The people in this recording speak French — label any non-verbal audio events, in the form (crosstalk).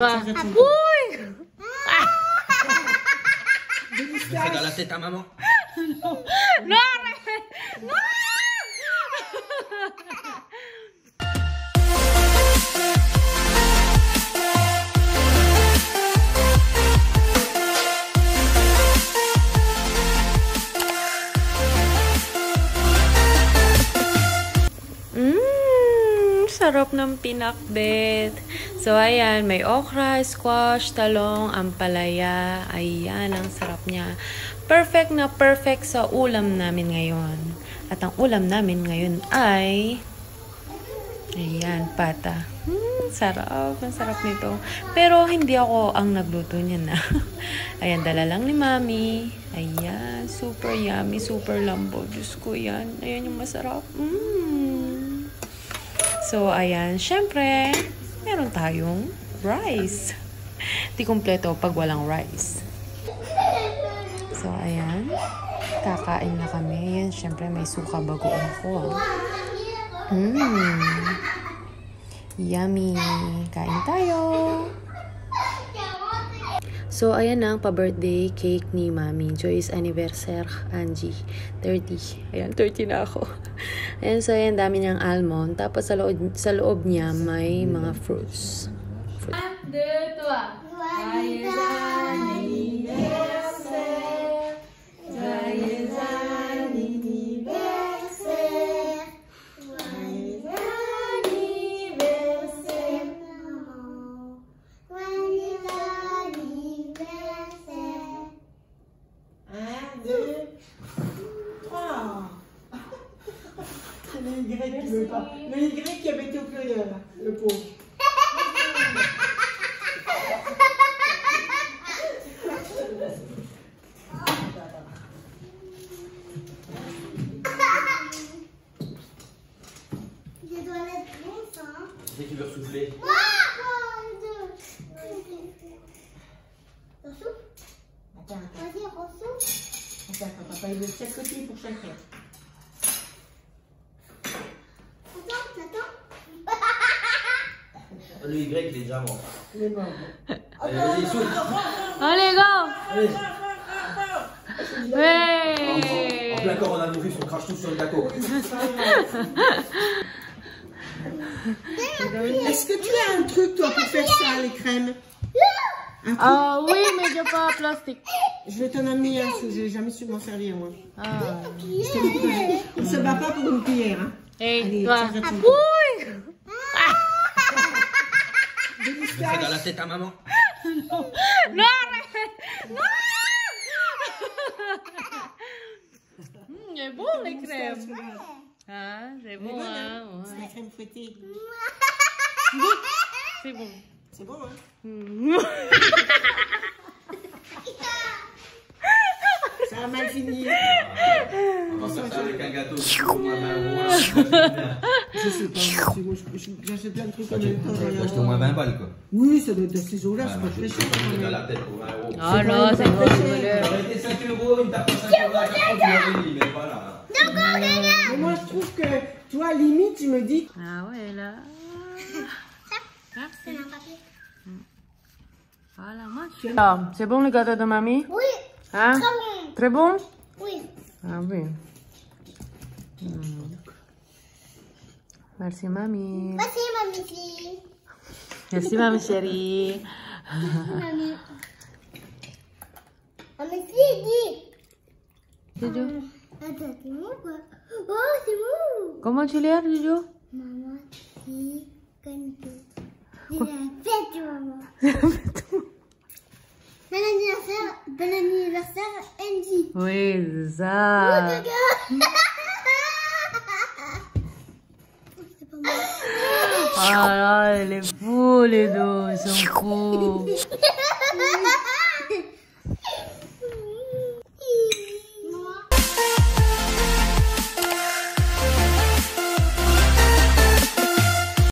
Uy! C'est dans la tête à maman. No! No! Mmm, sarap ng pinakbet. So, ayan, may okra, squash, talong, ampalaya. Ayan, ang sarap niya. Perfect na perfect sa ulam namin ngayon. At ang ulam namin ngayon ay... Ayan, pata. Hmm, sarap. Ang sarap nito. Pero hindi ako ang nagluto niyan na. (laughs) Ayan, dala lang ni Mami. Ayan, super yummy, super lambo. Diyos ko yan. Ayan yung masarap. Mmm. So, ayan. Siyempre, meron tayong rice. Di kompleto pag walang rice. So, ayan. Kakain na kami. Ayan, siyempre may suka bagoong ko. Mmm. Yummy. Kain tayo. So, ayan na ang pa-birthday cake ni Mami. Joy's anniversary, Angie. 30. Ayan, 30 na ako. (laughs) Ayan, so ayan, dami niyang almond. Tapos sa loob, sa loob niya may mga fruits. Fruit. Un, Y qui veut pas. Le Y qui avait été au pluriel, le pauvre. Je dois mettre bon ça. hein. C'est qui veut souffler. Attends, attends, Vas-y, ressouffle. attends, attends, papa, il veut de chaque côté pour chacun. Attends, attends. Le Y, il est déjà mort. Il est mort. Allez, vas-y, souffle. Allez, go! Allez. Hey! En plein coronavirus, on crache tout sur le gâteau. (laughs) Est-ce que tu as un truc, toi, pour faire ça, les crèmes Un Ah oui, mais j'ai pas plastique. Je vais t'en amener un, parce que j'ai jamais su m'en servir, moi. Ah. On se bat pas pour une cuillère, hein. Hey, Allez, toi. Uy! C'est dans la tête à maman. No! No! Hmm, c'est bon les crèmes. Ah, c'est bon, hein? hein C'est ouais. la crème fouettée. (laughs) C'est bon. C'est bon, hein Hmm. Ça a mal fini. On va faire ça avec un gâteau. (laughs) Au moins 20 euros. là. Je sais pas, je- je- j'achète plein de trucs en même temps. Tu acheter au moins 20 balles, quoi. Oui, ça doit être à ces eaux-là, Ouais, c'est pas je très cher. dans même. la tête pour 20 euros. Ah non, c'est pas du voleur. Ça aurait été 5 euros, une tarte à 5 euros à mais voilà. Mais moi, je trouve que, toi, limite, tu me dis, Ah ouais, là. C'est un papier. Voilà, moi. Ah, c'est bon le gâteau de mamie? Oui, Hein? très bon. Très bon? Oui. Ah oui. Merci, mami. Merci, mommy. Merci, mami chérie. mommy. Mommy, see, Juju. ¿Cómo chilear, Juju? Mamá, sí, canto. Dinaseto, mamá. Bon anniversaire, bon anniversaire, Angie. Oui, c'est ça. 啊，那的苦的都辛苦。(laughs)